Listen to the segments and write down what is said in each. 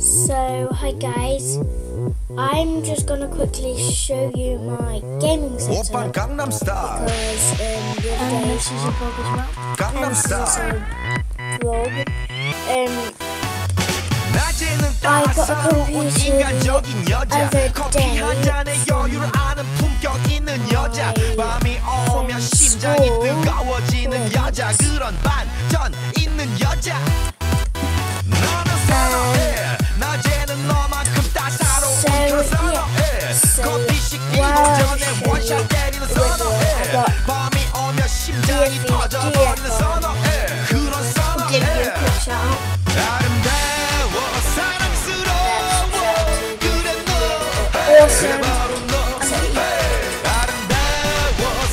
So, hi guys. I'm just gonna quickly show you my gaming setup. Gangnam Star. because um, the other a well. Gangnam Um, I got a computer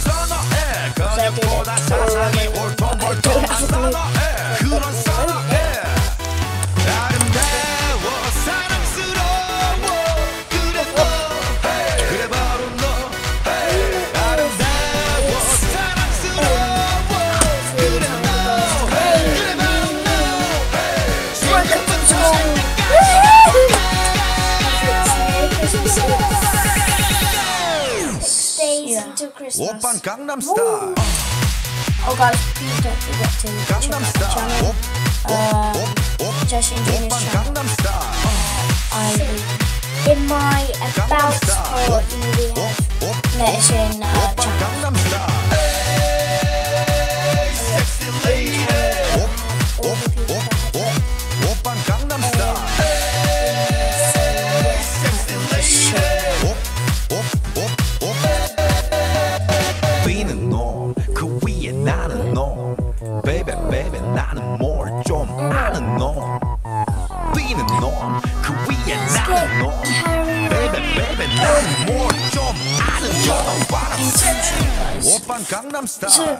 Turn up. here. Oppan Gangnam Style. Oh guys, please don't forget to check out the channel. Uh, Josh and channel. Uh, I, in my About Part, you mentioned seen it. Could we not at? Baby, baby, not more Jump out of norm. Being a norm. Could we not at? Baby, baby, not anymore. Jump norm. What I'm saying. Oppan Gangnam Style.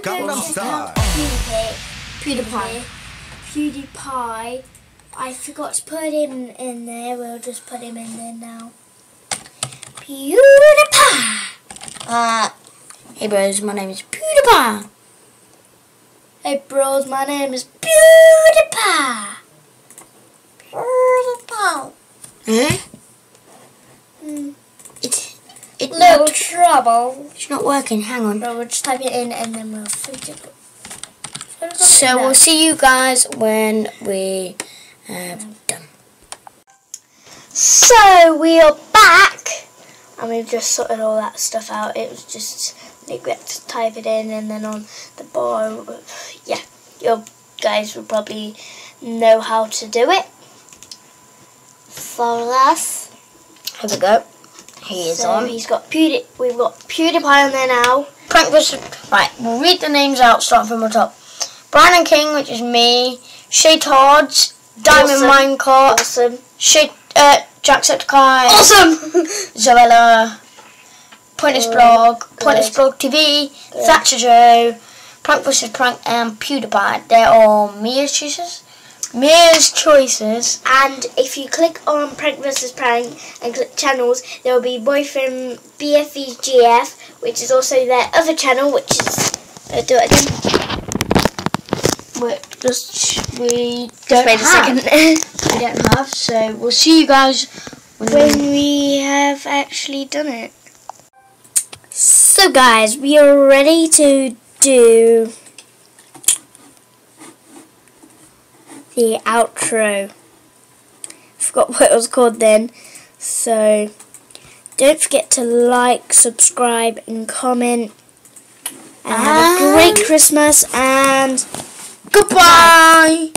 Gangnam Style. PewDiePie. PewDiePie. PewDiePie. I forgot to put him in there. We'll just put him in there now. PewDiePie. Uh, hey bros, my name is PewDiePie. Hey bros, my name is PewDiePie. It's not working, hang on. No, we'll just type it in and then we'll figure it. So we'll see you guys when we have done. So we are back, and we've just sorted all that stuff out. It was just neglect to type it in, and then on the bar, yeah, you guys will probably know how to do it. Follow us. Have a go. He is So on. he's got Pewdie. We've got PewDiePie on there now. Prank versus. Right, we'll read the names out starting from the top. Brian and King, which is me. Shaytards. Diamond Awesome. Minecart. Awesome. Shay. Uh, Jacksepticeye. Awesome. Zoella. Pointless Good. Blog. Pointless Good. Blog TV. Good. Thatcher Joe. Prank versus Prank and PewDiePie. They're all me as choosers. Mia's choices. And if you click on Prank vs Prank and click channels, there will be Boyfriend BFEGF, which is also their other channel, which is. Uh, do it again. Wait, just we don't Wait a have. second. We don't have. So we'll see you guys when, when we have actually done it. So, guys, we are ready to do the outro. Forgot what it was called then. So, don't forget to like, subscribe, and comment. And have a great ah. Christmas and goodbye.